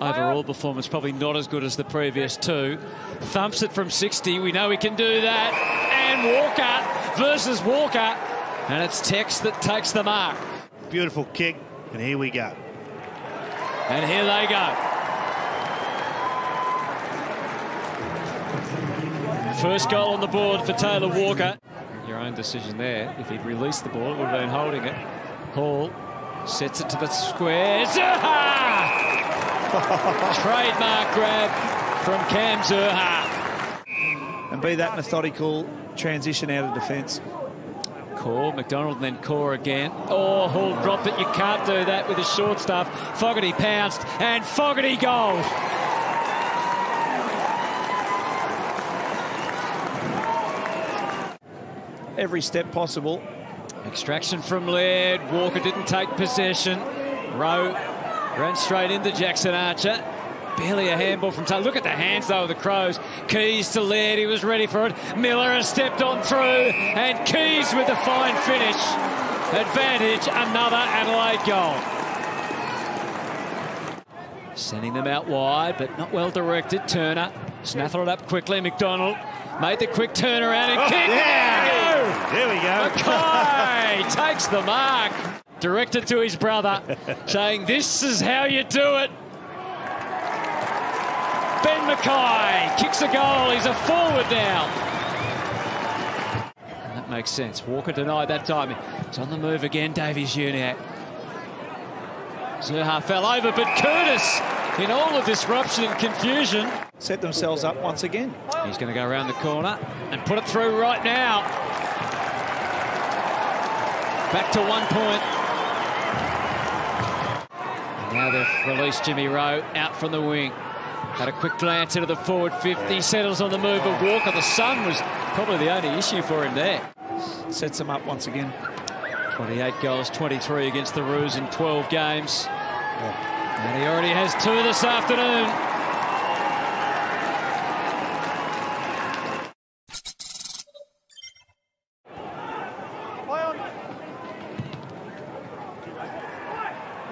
overall performance, probably not as good as the previous two. Thumps it from 60. We know he can do that. And Walker versus Walker. And it's Tex that takes the mark. Beautiful kick. And here we go. And here they go. First goal on the board for Taylor Walker. Your own decision there. If he'd released the ball, it would have been holding it. Hall sets it to the square. Zurhaar! Trademark grab from Cam Zurhaar. And be that methodical transition out of defence. Corr, McDonald, and then Corr again. Oh, Hall dropped it. You can't do that with the short stuff. Fogarty pounced, and Fogarty goal. Every step possible. Extraction from Laird. Walker didn't take possession. Rowe ran straight into Jackson Archer. Barely a handball from Taylor. Look at the hands, though, of the Crows. Keays to Laird. He was ready for it. Miller has stepped on through. And Keays with a fine finish. Advantage, another Adelaide goal. Sending them out wide, but not well directed. Turner snaffled it up quickly. McDonald made the quick turnaround and Oh, kick. yeah. There we go. McKay takes the mark. Directed to his brother, saying, This is how you do it. Ben McKay kicks a goal. He's a forward now. And that makes sense. Walker denied that time. He's on the move again, Davies-Uniacke. Zurhaar fell over, but Curtis, in all the disruption and confusion, Set themselves up once again. He's going to go around the corner and put it through right now. Back to one point. Now they've released Jimmy Rowe out from the wing. Had a quick glance into the forward 50. Settles on the move of Walker. The sun was probably the only issue for him there. Sets him up once again. 28 goals, 23 against the Roos in 12 games. And he already has two this afternoon.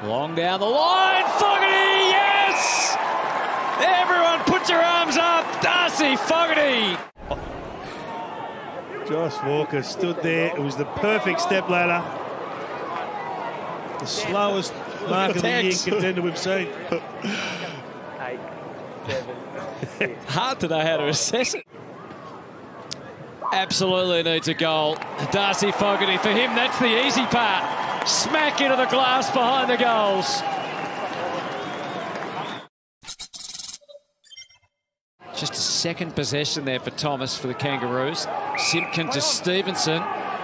Long down the line, Fogarty, yes! Everyone put your arms up, Darcy Fogarty! Josh Walker stood there. It was the perfect step ladder. The slowest mark of the year contender we've seen. Eight, seven, six. Hard to know how to assess it. Absolutely needs a goal. Darcy Fogarty, for him, that's the easy part. Smack into the glass behind the goals. Just a second possession there for Thomas for the Kangaroos. Simpkin to Stephenson.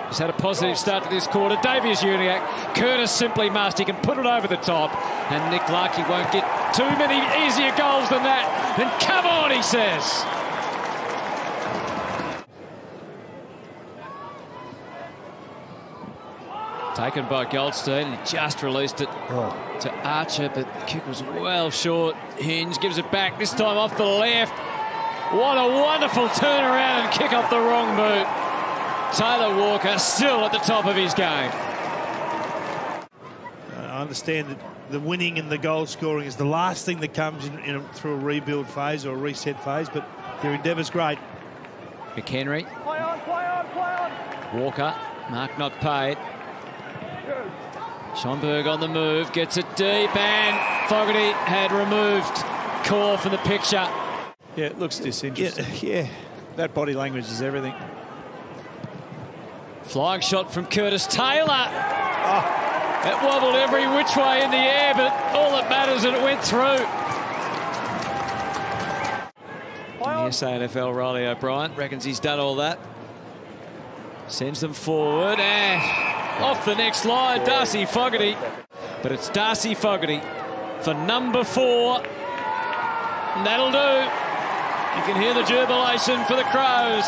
He's had a positive start to this quarter. Davies-Uniacke. Curtis simply must. He can put it over the top. And Nick Larkey won't get too many easier goals than that. And come on, he says. Taken by Goldstein, he just released it oh. to Archer, but the kick was well short. Hinge gives it back, this time off the left. What a wonderful turnaround and kick off the wrong boot. Taylor Walker still at the top of his game. Uh, I understand that the winning and the goal scoring is the last thing that comes in, in a, through a rebuild phase or a reset phase, but their endeavour's great. McHenry. Walker. Mark not paid. Schoenberg on the move. Gets it deep and Fogarty had removed Corr from the picture. Yeah, it looks disinterested. Yeah, yeah. That body language is everything. Flying shot from Curtis Taylor. Ah. It wobbled every which way in the air, but all that matters is that it went through. And the SANFL Riley O'Brien reckons he's done all that. Sends them forward and off the next line, Darcy Fogarty. But it's Darcy Fogarty for number four. And that'll do. You can hear the jubilation for the Crows.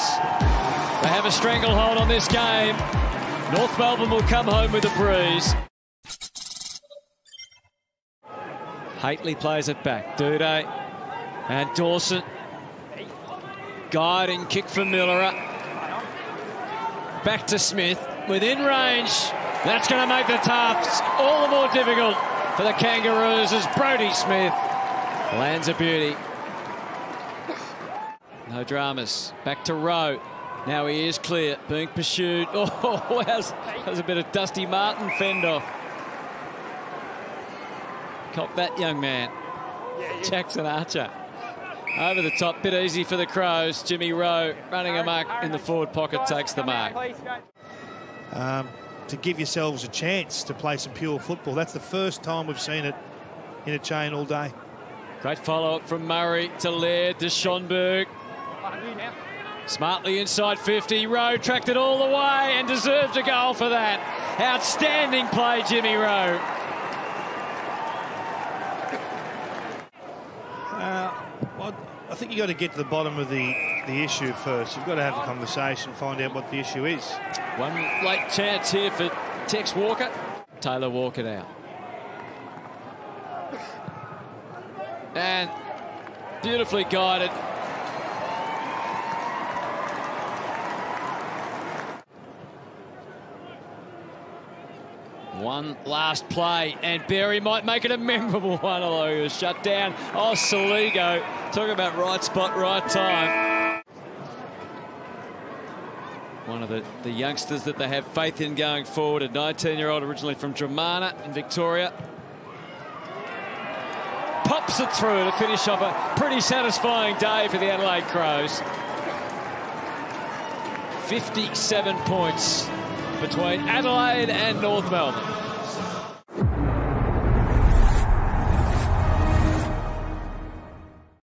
They have a stranglehold on this game. North Melbourne will come home with a breeze. Hately plays it back. Dude and Dawson. Guiding kick for Miller. Back to Smith. Within range. That's going to make the task all the more difficult for the Kangaroos as Brodie Smith Lands a beauty. No dramas. Back to Rowe. Now he is clear, being pursued. Oh, that was a bit of Dusty Martin fend off. Cop that young man. Jackson Archer. Over the top, bit easy for the Crows. Jimmy Rowe running a mark in the forward pocket takes the mark. Um, to give yourselves a chance to play some pure football. That's the first time we've seen it in a chain all day. Great follow-up from Murray to Laird to Schoenberg. Smartly inside 50. Rowe tracked it all the way and deserved a goal for that. Outstanding play, Jimmy Rowe. Uh, well, I think you've got to get to the bottom of the, the issue first. You've got to have a conversation, find out what the issue is. One late chance here for Tex Walker. Taylor Walker now. And beautifully guided. One last play, and Berry might make it a memorable one, although he was shut down. Oh, Soligo, talk about right spot, right time. One of the, the youngsters that they have faith in going forward, a 19-year-old originally from Dromana in Victoria. Pops it through to finish off a pretty satisfying day for the Adelaide Crows. 57 points between Adelaide and North Melbourne.